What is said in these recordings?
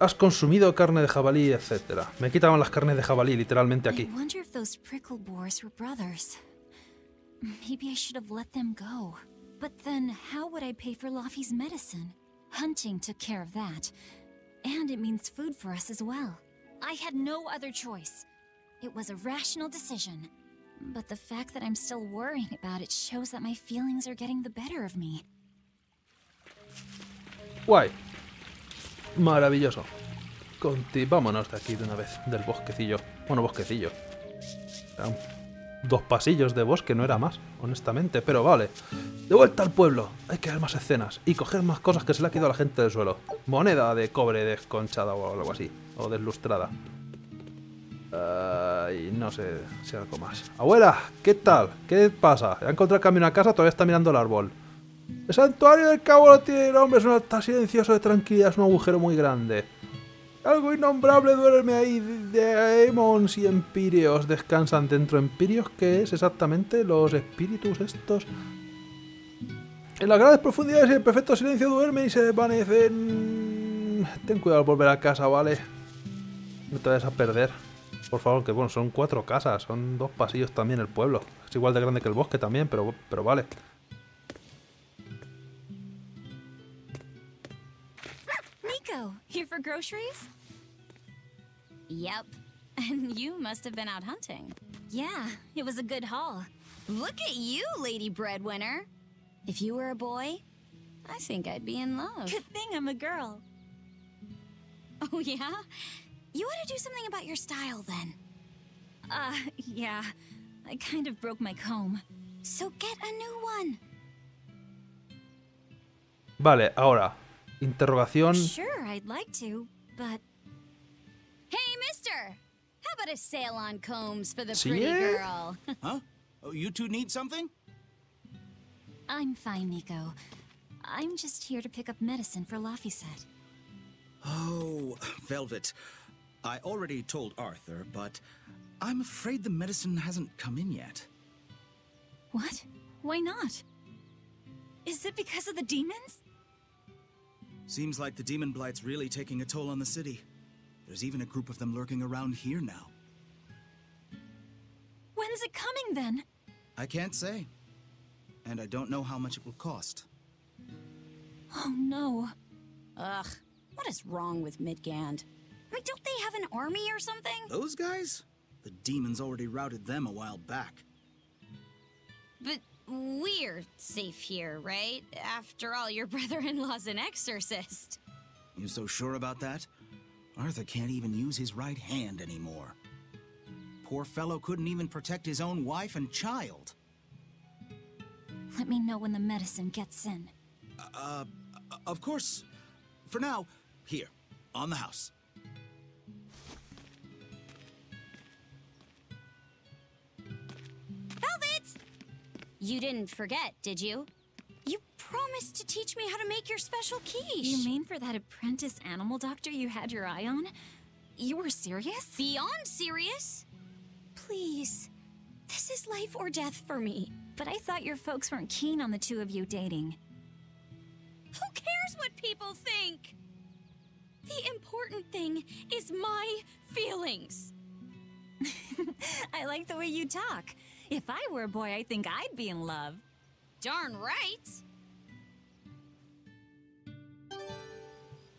has consumido carne de jabalí, etc. Me quitaban las carnes de jabalí literalmente aquí. I wonder if those prickle boars were brothers. Maybe I should have let them go. But then, how would I pay for Laffy's medicine? Hunting took care of that. And it means food for us as well. I had no other choice. It was a rational decision. But the fact that I'm still worrying about it shows that my feelings are getting the better of me. Guay. Maravilloso. Conti Vámonos de aquí de una vez, del bosquecillo. Bueno, bosquecillo. Eran dos pasillos de bosque, no era más, honestamente, pero vale. De vuelta al pueblo. Hay que ver más escenas y coger más cosas que se le ha quedado a la gente del suelo. Moneda de cobre desconchada o algo así. O deslustrada. Ay, no sé si algo más. Abuela, ¿qué tal? ¿Qué pasa? ¿Ha encontrado el camino a casa? Todavía está mirando el árbol. El santuario del cabo no tiene nombre, es un altar silencioso de tranquilidad, es un agujero muy grande. Algo innombrable duerme ahí. Demons y empíreos descansan dentro. ¿Empíreos qué es exactamente? Los espíritus estos. En las grandes profundidades y el perfecto silencio duermen y se desvanecen. Ten cuidado al volver a casa, ¿vale? No te vayas a perder. Por favor, que bueno, son cuatro casas, son dos pasillos también el pueblo. Es igual de grande que el bosque también, pero, pero vale. Nico, here for groceries? Yep. And you must have been out hunting. Yeah, it was a good haul. Look at you, Lady Breadwinner. If you were a boy, I think I'd be in love. Good thing I'm a girl. Oh, yeah? You ought to do something about your style then. Uh, yeah. I kind of broke my comb. So get a new one. Vale, ahora. Interrogación. Sure, I'd like to, but Hey, mister! How about a sale on combs for the pretty girl? Huh? Oh, you two need something? I'm fine, Nico. I'm just here to pick up medicine for Laffy said. Oh, Velvet. I already told Arthur, but I'm afraid the medicine hasn't come in yet. What? Why not? Is it because of the demons? Seems like the demon blight's really taking a toll on the city. There's even a group of them lurking around here now. When's it coming then? I can't say. And I don't know how much it will cost. Oh no. Ugh, what is wrong with Midgand? I mean, don't they have an army or something? Those guys? The demons already routed them a while back. But we're safe here, right? After all, your brother-in-law's an exorcist. You so sure about that? Arthur can't even use his right hand anymore. Poor fellow couldn't even protect his own wife and child. Let me know when the medicine gets in. Uh, of course. For now, here, on the house. You didn't forget, did you? You promised to teach me how to make your special quiche. You mean for that apprentice animal doctor you had your eye on? You were serious? beyond serious? Please. This is life or death for me. But I thought your folks weren't keen on the two of you dating. Who cares what people think? The important thing is my feelings. I like the way you talk. If I were a boy, I think I'd be in love. Darn right.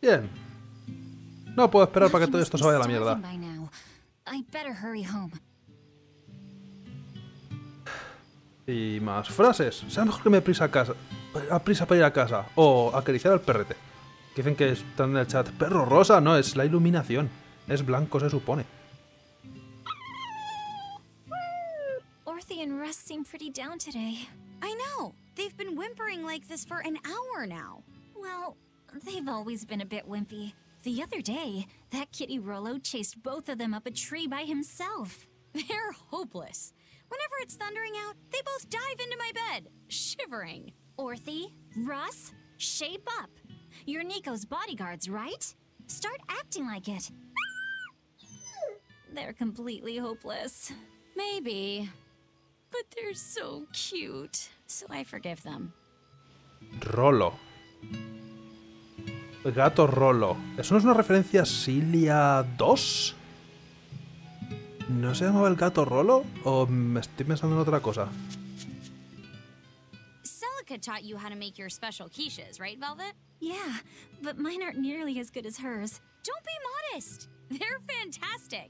Bien. No puedo esperar para que todo esto se vaya a la mierda. by now. I better hurry home. Y más frases. Será mejor que me prisa a casa. A prisa para ir a casa. O acariciar al perrete. Que dicen que están en el chat. Perro rosa, no, es la iluminación. Es blanco, se supone. Seem pretty down today. I know. They've been whimpering like this for an hour now. Well, they've always been a bit wimpy. The other day, that kitty Rollo chased both of them up a tree by himself. They're hopeless. Whenever it's thundering out, they both dive into my bed, shivering. Orthy, Russ, shape up. You're Nico's bodyguards, right? Start acting like it. They're completely hopeless. Maybe. But they're so cute. So I forgive them. Rolo. El gato Rolo. ¿Eso no es una referencia a Xillia 2? ¿No se llamaba el gato Rolo? ¿O me estoy pensando en otra cosa? Celica taught you how to make your special quiches, right, Velvet? Yeah, but mine aren't nearly as good as hers. Don't be modest. They're fantastic.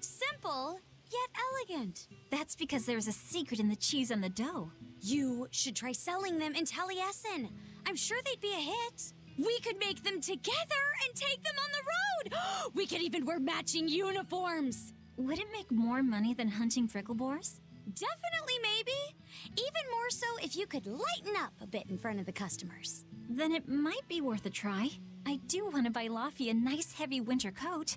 Simple, yet elegant. That's because there's a secret in the cheese and the dough. You should try selling them in Taliesin. I'm sure they'd be a hit. We could make them together and take them on the road. we could even wear matching uniforms. Would it make more money than hunting prickle boars? Definitely, maybe. Even more so if you could lighten up a bit in front of the customers. Then it might be worth a try. I do want to buy Laffy a nice heavy winter coat.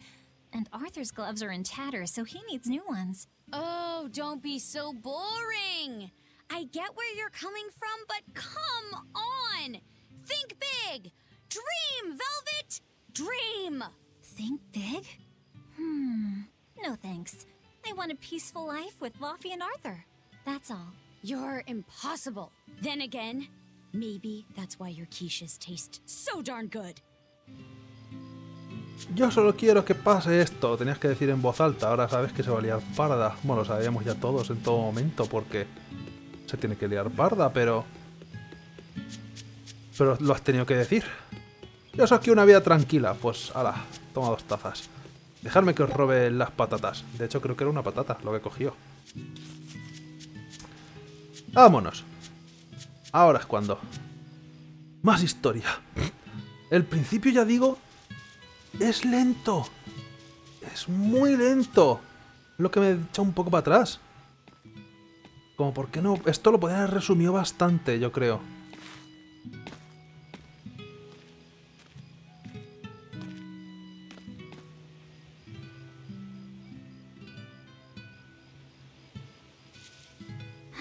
And Arthur's gloves are in tatters, so he needs new ones. Oh, don't be so boring. I get where you're coming from, but come on. Think big. Dream, Velvet. Dream. Think big? Hmm. No thanks. I want a peaceful life with Laffy and Arthur. That's all. You're impossible. Then again, maybe that's why your quiches taste so darn good. Yo solo quiero que pase esto. Tenías que decir en voz alta. Ahora sabes que se va a liar parda. Bueno, lo sabíamos ya todos en todo momento porque se tiene que liar parda, pero... Pero lo has tenido que decir. Yo soy aquí una vida tranquila. Pues, ala, toma dos tazas. Dejadme que os robe las patatas. De hecho, creo que era una patata lo que cogió. Vámonos. Ahora es cuando. Más historia. El principio, ya digo, es lento. Es muy lento. Lo que me echa un poco para atrás. Como, ¿por qué no? Esto lo podría haber resumido bastante, yo creo.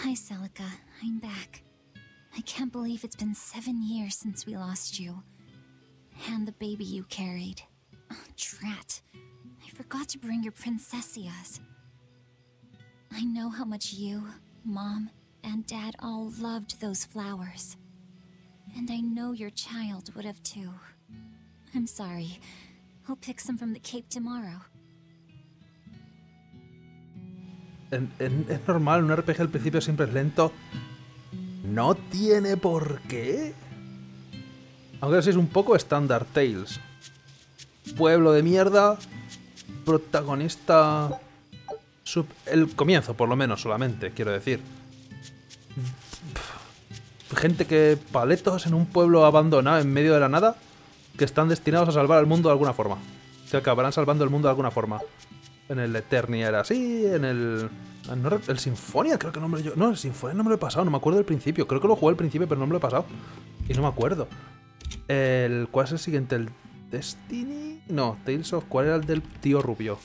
Hi, Celica. I'm back. I can't believe it's been seven years since we lost you. And the baby you carried. Drat. I forgot to bring your princessias. I know how much you, Mom, and Dad all loved those flowers. And I know your child would have too. I'm sorry. I'll pick some from the Cape tomorrow. Es normal, un RPG al principio siempre es lento. No tiene por qué. Aunque es un poco Standard Tales. Pueblo de mierda. Protagonista. el comienzo, por lo menos, solamente, quiero decir. Gente que. paletos en un pueblo abandonado en medio de la nada. Que están destinados a salvar al mundo de alguna forma. Que acabarán salvando el mundo de alguna forma. En el Eternia era así, en el. ah, el Sinfonia, creo que no me lo. No, el Sinfonia no me lo he pasado, no me acuerdo del principio. Creo que lo jugué al principio, pero no me lo he pasado. Y no me acuerdo. El. ¿Cuál es el siguiente? ¿El Destiny? No, Tales of. ¿Cuál era el del tío rubio?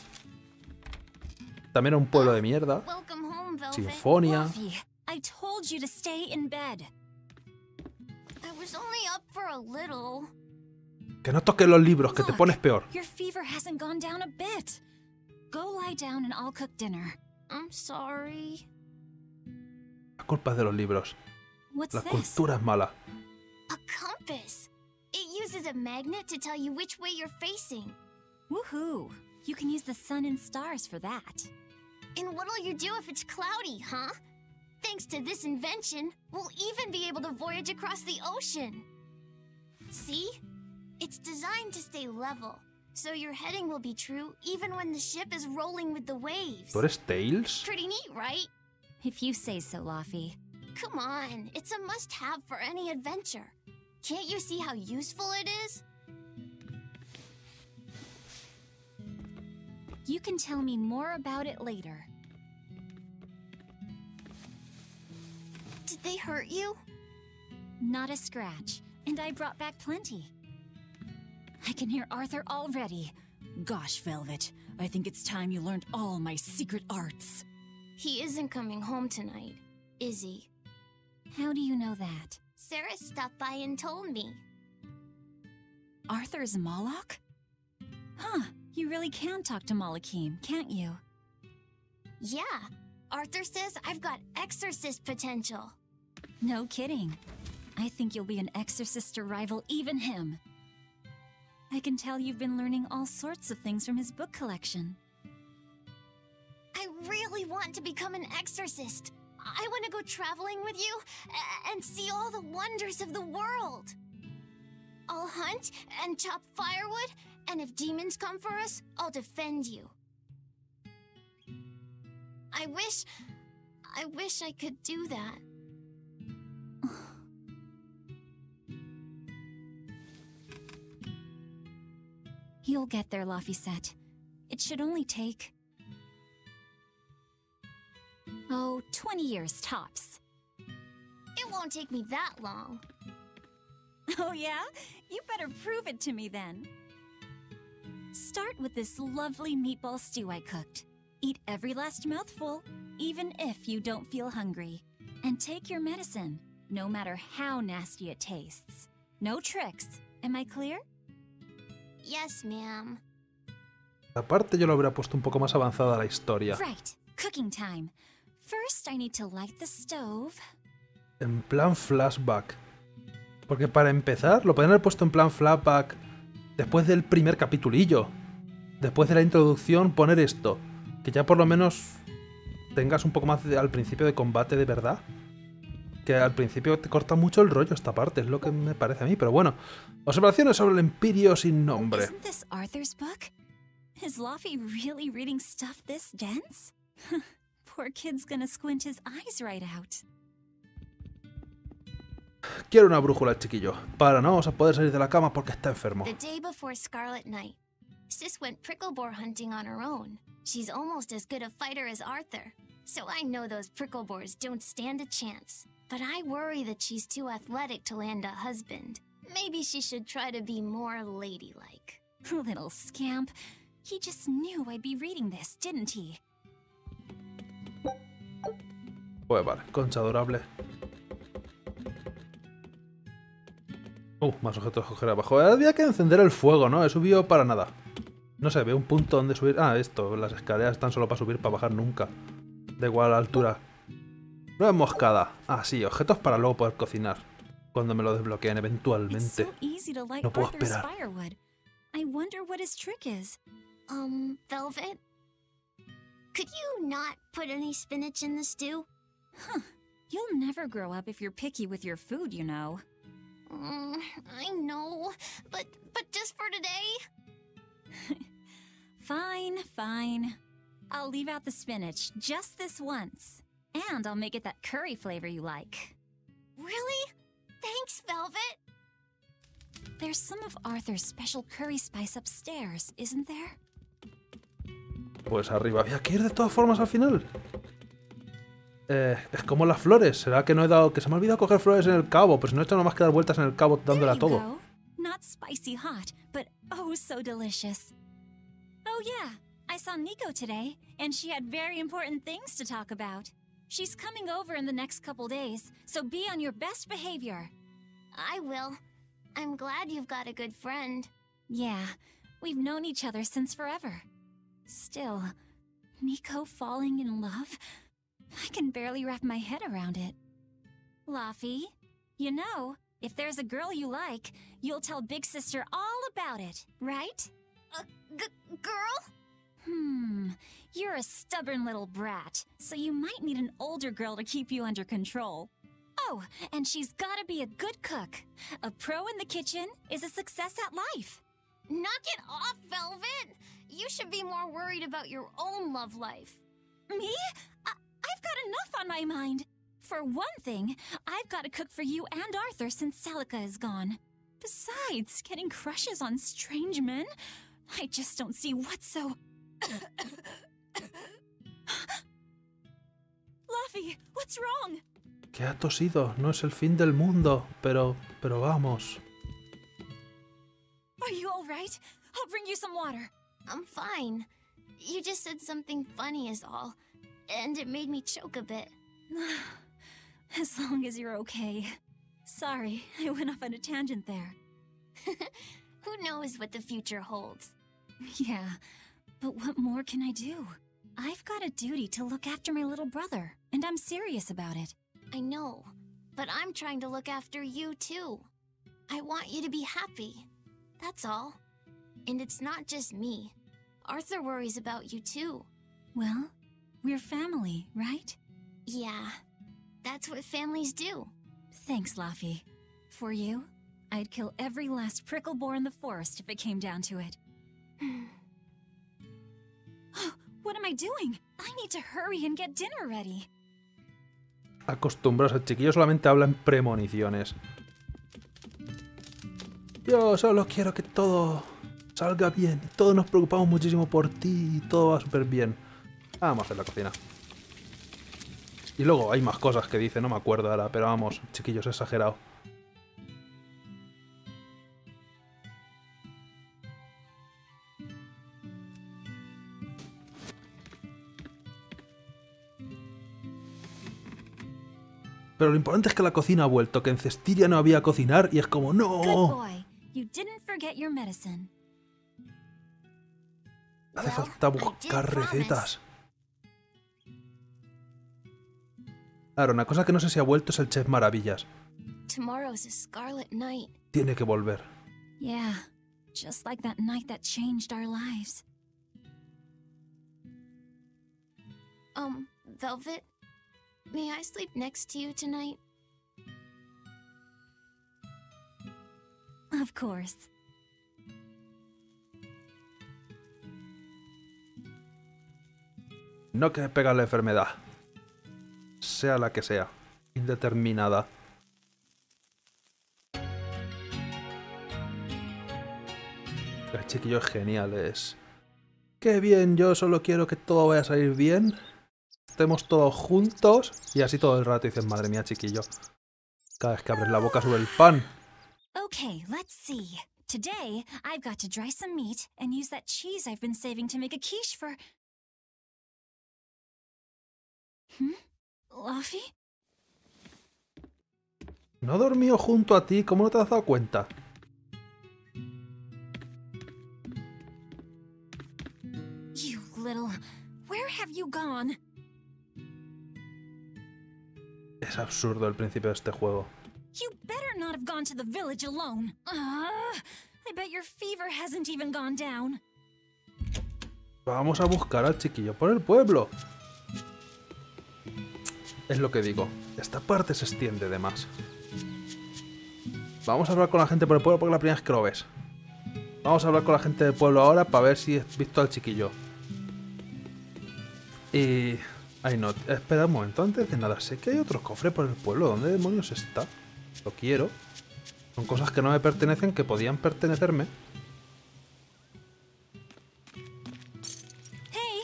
También era un pueblo de mierda. Welcome home, Velvet. Symphonia. Laffy, I told you to stay in bed. I was only up for a little. Que no toques los libros, que te Look, pones peor. Your fever hasn't gone down a bit. Go lie down and I'll cook dinner. I'm sorry. La culpa es de los libros. What's La this? cultura es mala. A compass. It uses a magnet to tell you which way you're facing. Woohoo! You can use the sun and stars for that. And what'll you do if it's cloudy, huh? Thanks to this invention, we'll even be able to voyage across the ocean. See? It's designed to stay level, so your heading will be true even when the ship is rolling with the waves. ¿Tú eres Tails? Pretty neat, right? If you say so, Laffy. Come on, it's a must have for any adventure. Can't you see how useful it is? You can tell me more about it later. Did they hurt you? Not a scratch, and I brought back plenty. I can hear Arthur already. Gosh, Velvet, I think it's time you learned all my secret arts. He isn't coming home tonight, is he? How do you know that? Sarah stopped by and told me. Arthur's Malak? Huh, you really can talk to Malakim, can't you? Yeah, Arthur says I've got exorcist potential. No kidding. I think you'll be an exorcist to rival even him. I can tell you've been learning all sorts of things from his book collection. I really want to become an exorcist. I want to go traveling with you and see all the wonders of the world. I'll hunt and chop firewood, and if demons come for us, I'll defend you. I wish. I wish I could do that. You'll get there, Laphicet. It should only take. Oh, 20 years tops. It won't take me that long. Oh, yeah? You better prove it to me then. Start with this lovely meatball stew I cooked. Eat every last mouthful, even if you don't feel hungry. And take your medicine, no matter how nasty it tastes. No tricks. Am I clear? Yes, ma'am. Aparte yo lo habría puesto un poco más avanzada la historia. Right. Cooking time. First, I need to light the stove. En plan flashback. Porque para empezar, lo podrían haber puesto en plan flashback después del primer capitulillo. Después de la introducción, poner esto. Que ya por lo menos tengas un poco más de- al principio de combate de verdad. Que al principio te corta mucho el rollo esta parte, es lo que me parece a mí. Pero bueno, observaciones sobre el Empirio sin nombre. This Arthur's book? Is Laffy really reading stuff this dense? Poor kid's gonna squint his eyes right out. Quiero una brújula, chiquillo. Para no vamos a poder salir de la cama porque está enfermo. The day before Scarlet Night, Sis went prickle boar hunting on her own. She's almost as good a fighter as Arthur. So I know those prickle boars don't stand a chance. But I worry that she's too athletic to land a husband. Maybe she should try to be more ladylike. Little scamp. He just knew I'd be reading this, didn't he? Pues vale, concha adorable. Uh, más objetos a coger abajo. Había que encender el fuego, ¿no? He subido para nada. No sé, veo un punto donde subir. Ah, esto, las escaleras están solo para subir, para bajar nunca. Da igual la altura. Nueva moscada. Ah, sí, objetos para luego poder cocinar. Cuando me lo desbloqueen eventualmente. No puedo esperar. I wonder what his trick is. Um, Velvet? Could you not put any spinach in the stew? You'll never grow up if you're picky with your food, you know. Mm, I know, but but just for today? Fine, fine. I'll leave out the spinach just this once. And I'll make it that curry flavor you like. Really? Thanks, Velvet. There's some of Arthur's special curry spice upstairs, isn't there? Pues arriba. Había que ir de todas formas al final. Eh, es como las flores. ¿Será que no he dado. que se me ha olvidado coger flores en el cabo? Pues no he hecho nada más que dar vueltas en el cabo dándole a todo. Not spicy hot, but oh so delicious. Oh yeah, I saw Nico today, and she had very important things to talk about. She's coming over in the next couple days, so be on your best behavior. I will. I'm glad you've got a good friend. Yeah, we've known each other since forever. Still, Nico falling in love? I can barely wrap my head around it. Laffy, you know, if there's a girl you like, you'll tell Big Sister all about it, right? A g- girl? Hmm, you're a stubborn little brat, so you might need an older girl to keep you under control. Oh, and she's gotta be a good cook. A pro in the kitchen is a success at life. Knock it off, Velvet! You should be more worried about your own love life. Me? I- I've got enough on my mind. For one thing, I've got to cook for you and Arthur since Celica is gone. Besides, getting crushes on strange men? I just don't see what's so. Laffy, what's wrong? Que ha tosido. No es el fin del mundo. Pero. pero vamos. Are you alright? I'll bring you some water. I'm fine. You just said something funny, is all. And it made me choke a bit. As long as you're okay. Sorry, I went off on a tangent there. Who knows what the future holds? Yeah, but what more can I do? I've got a duty to look after my little brother, and I'm serious about it. I know, but I'm trying to look after you too. I want you to be happy. That's all. And it's not just me. Arthur worries about you too. Well, we're family, right? Yeah, that's what families do. Thanks, Laffy. For you, I'd kill every last prickle boar in the forest if it came down to it. what am I doing? I need to hurry and get dinner ready. Acostumbrados, el chiquillo solamente habla en premoniciones. Yo solo quiero que todo salga bien. Todos nos preocupamos muchísimo por ti y todo va súper bien. Vamos a hacer la cocina. Y luego hay más cosas que dice, no me acuerdo ahora, pero vamos, chiquillos, exagerado. Pero lo importante es que la cocina ha vuelto, que en Cestiria no había cocinar y es como, ¡no! Hace falta buscar recetas. Claro, una cosa que no sé si ha vuelto es el Chef Maravillas. Tiene que volver. Yeah, just like that night that changed our lives. Um, Velvet, may I sleep next to you tonight? Of course. No que pega la enfermedad. Sea la que sea. Indeterminada. El chiquillo es. Qué bien, yo solo quiero que todo vaya a salir bien. Estemos todos juntos. Y así todo el rato dices, madre mía, chiquillo. Cada vez que abres la boca sube el pan. Let's see. Today, I've got to dry some meat and use that cheese I've been saving to make a quiche for. Hmm? Luffy? No he dormido junto a ti, ¿cómo no te has dado cuenta? You little. Where have you gone? Es absurdo el principio de este juego. You better not have gone to the village alone. Uh, I bet your fever hasn't even gone down. Vamos a buscar al chiquillo por el pueblo. Es lo que digo. Esta parte se extiende de más. Vamos a hablar con la gente por el pueblo porque es la primera vez que lo ves. Vamos a hablar con la gente del pueblo ahora para ver si has visto al chiquillo. Y... Ay, no. Espera un momento. Antes de nada, sé que hay otro cofre por el pueblo. ¿Dónde demonios está? Lo quiero. Son cosas que no me pertenecen, que podían pertenecerme. Hey,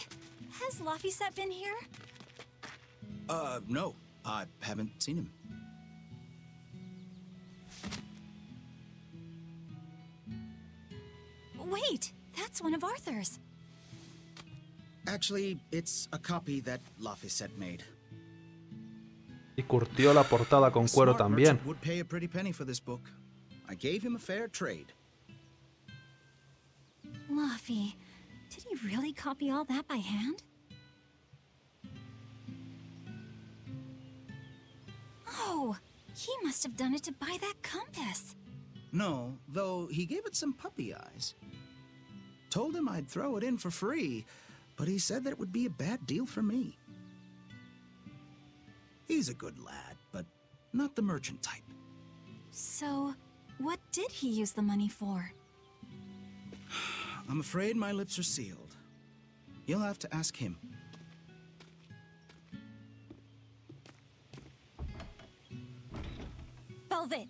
has Luffy set been here? Uh, no. I haven't seen him. Wait, that's one of Arthur's. Actually, it's a copy that Laphicet made. Y curtió la portada con cuero también. would pay a pretty penny for this book. I gave him a fair trade. Laffy, did he really copy all that by hand? Oh, he must have done it to buy that compass. No, though he gave it some puppy eyes. Told him I'd throw it in for free, but he said that it would be a bad deal for me. He's a good lad, but not the merchant type. So, what did he use the money for? I'm afraid my lips are sealed. You'll have to ask him. Velvet,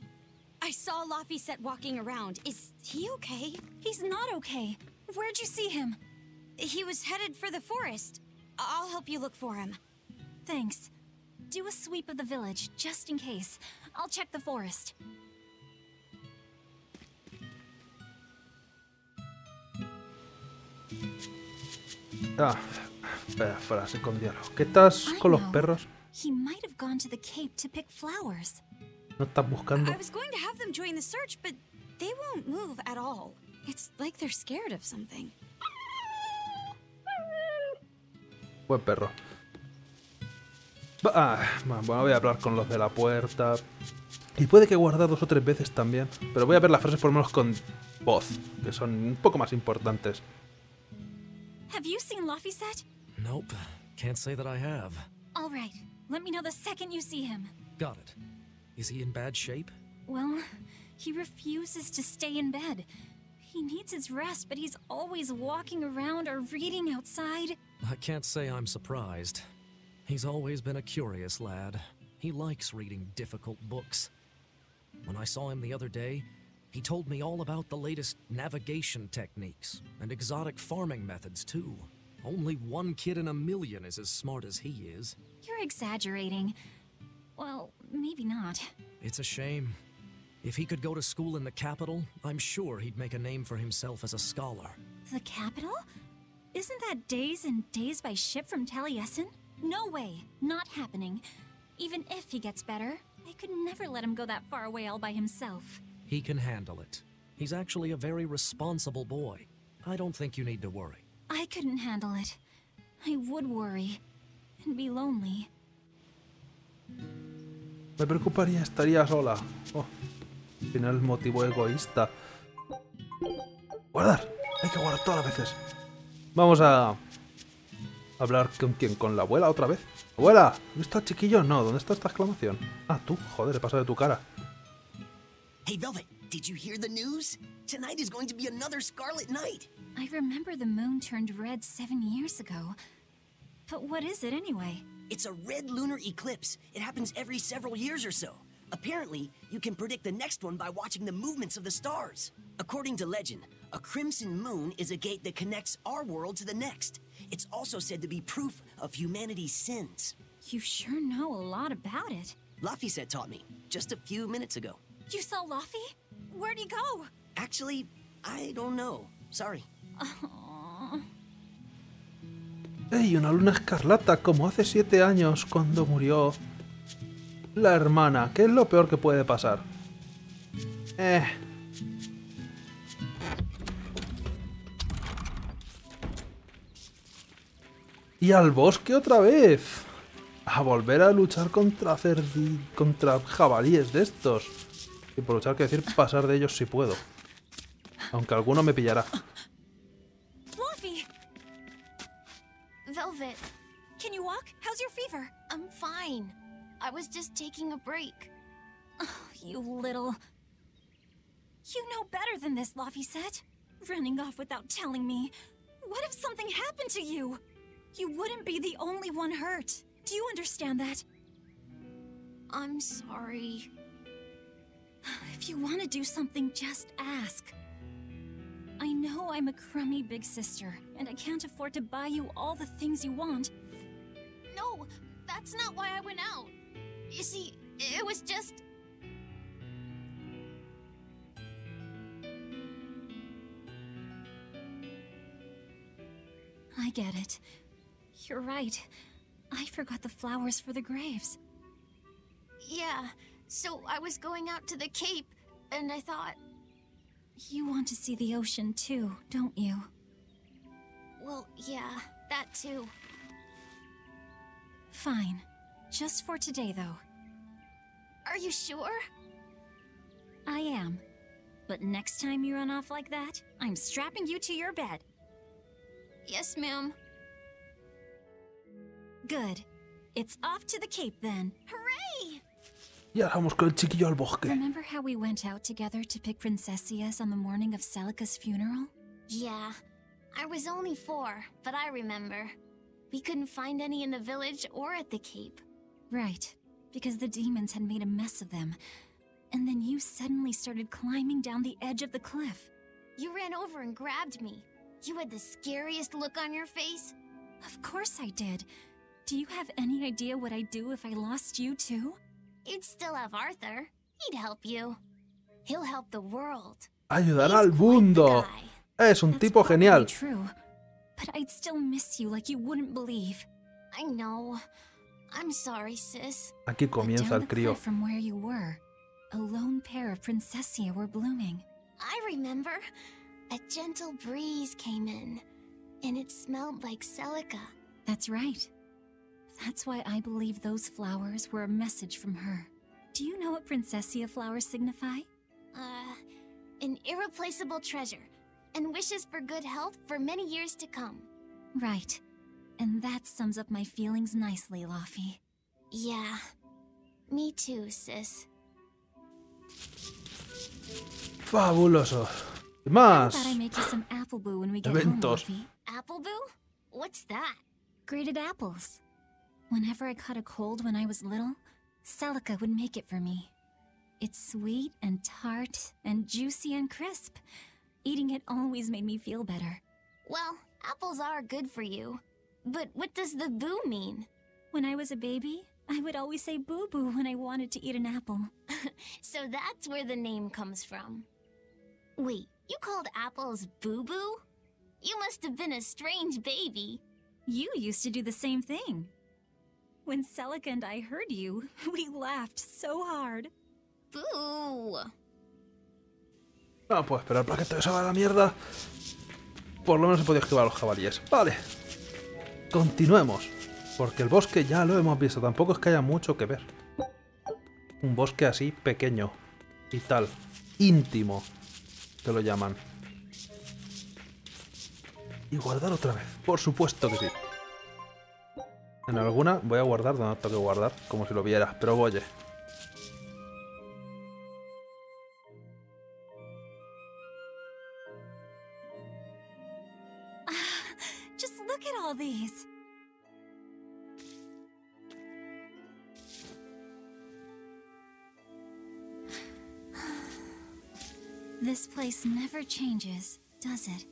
I saw Laphicet walking around. Is he okay? He's not okay. Where'd you see him? He was headed for the forest. I'll help you look for him. Thanks. Do a sweep of the village, just in case. I'll check the forest. Ah, espera, frase con diálogo. ¿Qué estás con los perros? He might have gone to the cape to pick flowers. ¿No estás buscando? I was going to have them join the search, but they won't move at all. It's like they're scared of something. Buen perro. Ah, bueno, voy a hablar con los de la puerta. Y puede que guardar dos o tres veces también. Pero voy a ver las frases por lo menos con voz, que son un poco más importantes. Have you seen Laphicet? Nope, can't say that I have. All right. Let me know the second you see him. Got it. Is he in bad shape? Well, he refuses to stay in bed. He needs his rest, but he's always walking around or reading outside. I can't say I'm surprised. He's always been a curious lad. He likes reading difficult books. When I saw him the other day, he told me all about the latest navigation techniques and exotic farming methods, too. Only one kid in a million is as smart as he is. You're exaggerating. Well, maybe not. It's a shame. If he could go to school in the capital, I'm sure he'd make a name for himself as a scholar. The capital? Isn't that days and days by ship from Taliesin? No way. Not happening. Even if he gets better, I could never let him go that far away all by himself. He can handle it. He's actually a very responsible boy. I don't think you need to worry. I couldn't handle it. I would worry. And be lonely. Me preocuparía, estaría sola. Oh, al final motivo egoísta. Guardar. Hay que guardar todas las veces. Vamos a hablar con quién, con la abuela otra vez. Abuela, ¿dónde está chiquillo? No, ¿dónde está esta exclamación? Ah, tú, joder, he pasado de tu cara. Hey, Velvet, did you hear the news? Tonight is going to be another Scarlet Night. I remember the moon turned red seven years ago. But what is it anyway? It's a red lunar eclipse. It happens every several years or so. Apparently, you can predict the next one by watching the movements of the stars. According to legend, a crimson moon is a gate that connects our world to the next. It's also said to be proof of humanity's sins. You sure know a lot about it. Laphicet taught me just a few minutes ago. You saw Laffy? Where'd he go? Actually, I don't know. Sorry. Aww. ¡Ey, una luna escarlata! Como hace siete años cuando murió la hermana. ¿Qué es lo peor que puede pasar? Eh. Y al bosque otra vez. A volver a luchar contra cerdi... contra jabalíes de estos. Y por luchar quiero decir pasar de ellos si puedo. Aunque alguno me pillará. I was just taking a break. Oh, You little. You know better than this, Laphicet. Running off without telling me. What if something happened to you? You wouldn't be the only one hurt. Do you understand that? I'm sorry. If you want to do something, just ask. I know I'm a crummy big sister, and I can't afford to buy you all the things you want. No, that's not why I went out. You see, it was just. I get it. You're right. I forgot the flowers for the graves. Yeah, so I was going out to the Cape, and I thought, You want to see the ocean too, don't you? well, yeah, that too. Fine. Just for today, though. Are you sure? I am. But next time you run off like that, I'm strapping you to your bed. Yes, ma'am. Good. It's off to the Cape then. Hooray! Y ahora vamos con el chiquillo al bosque. Remember how we went out together to pick princessias on the morning of Celica's funeral? Yeah, I was only four, but I remember. We couldn't find any in the village or at the Cape. Right. Because the demons had made a mess of them. And then you suddenly started climbing down the edge of the cliff. You ran over and grabbed me. You had the scariest look on your face. Of course I did. Do you have any idea what I'd do if I lost you too? You'd still have Arthur. He'd help you. He'll help the world. Ayudar He's al mundo. Es un That's tipo genial. True. But I'd still miss you like you wouldn't believe. I know. I'm sorry, sis. Aquí comienza el the crío. from where you were, a lone pair of princessia were blooming. I remember. A gentle breeze came in, and it smelled like Celica. That's right. That's why I believe those flowers were a message from her. Do you know what princessia flowers signify? Uh, an irreplaceable treasure, and wishes for good health for many years to come. Right. And that sums up my feelings nicely, Laffy. Yeah. Me too, sis. Fabuloso. Y How más. about I make you some apple boo when we get Eventos. home, Laffy? Appleboo? What's that? Grated apples. Whenever I caught a cold when I was little, Celica would make it for me. It's sweet and tart and juicy and crisp. Eating it always made me feel better. Well, apples are good for you. But what does the boo mean? When I was a baby, I would always say boo boo when I wanted to eat an apple. So that's where the name comes from. Wait, you called apples boo boo? You must have been a strange baby. You used to do the same thing. When Celica and I heard you, we laughed so hard. Boo! No puedo esperar para que esto se vaya a la mierda. Por lo menos he podido esquivar a los jabalíes. Vale. Continuemos. Porque el bosque ya lo hemos visto. Tampoco es que haya mucho que ver. Un bosque así pequeño. Y tal. Íntimo. Que lo llaman. Y guardar otra vez. Por supuesto que sí. En alguna voy a guardar donde no tengo que guardar. Como si lo vieras. Pero oye. This never changes, does it?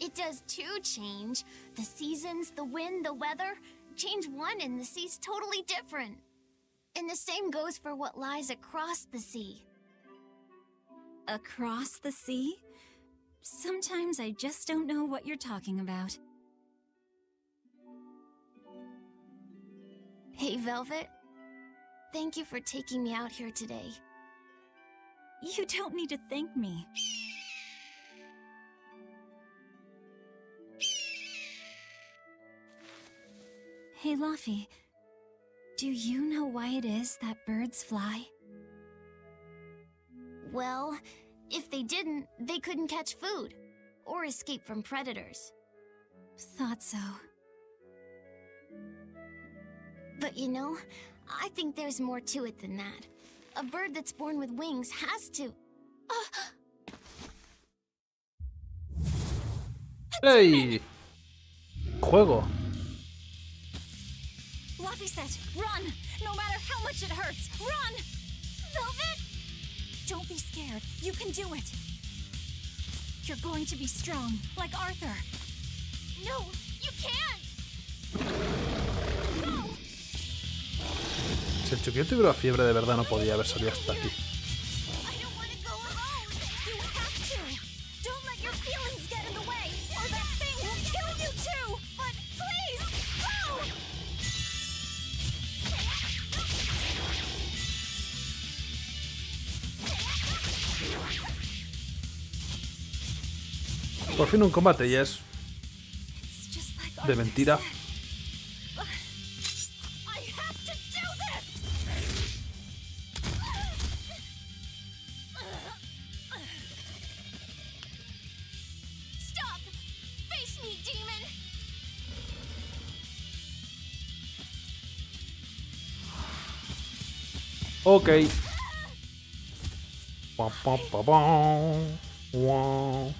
It does too change. The seasons, the wind, the weather. Change one and the sea's totally different. And the same goes for what lies across the sea. Across the sea? Sometimes I just don't know what you're talking about. Hey, Velvet. Thank you for taking me out here today. You don't need to thank me. Hey, Laffy. Do you know why it is that birds fly? Well, if they didn't, they couldn't catch food or escape from predators. Thought so. But you know, I think there's more to it than that. A bird that's born with wings has to. ¡Ey! Juego. Laphicet, run! No matter how much it hurts, run! Velvet! Don't be scared. You can do it. You're going to be strong, like Arthur. No, you can't! Si el Chuquillo tuviera fiebre de verdad no podía haber salido hasta aquí. Por fin un combate y es de mentira Ok. Wow.